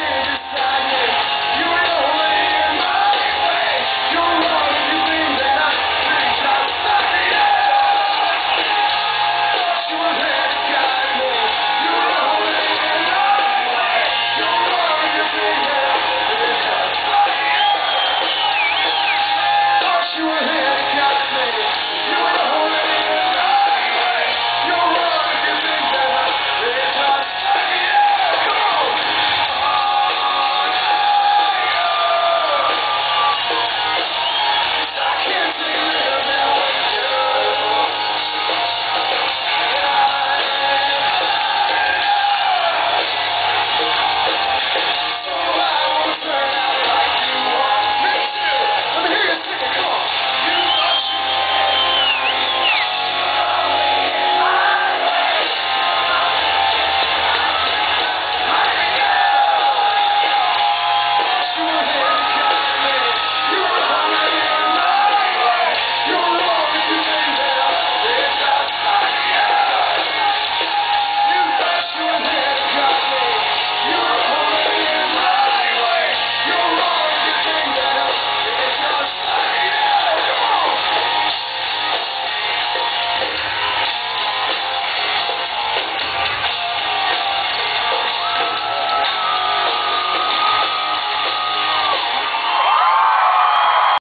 Yeah.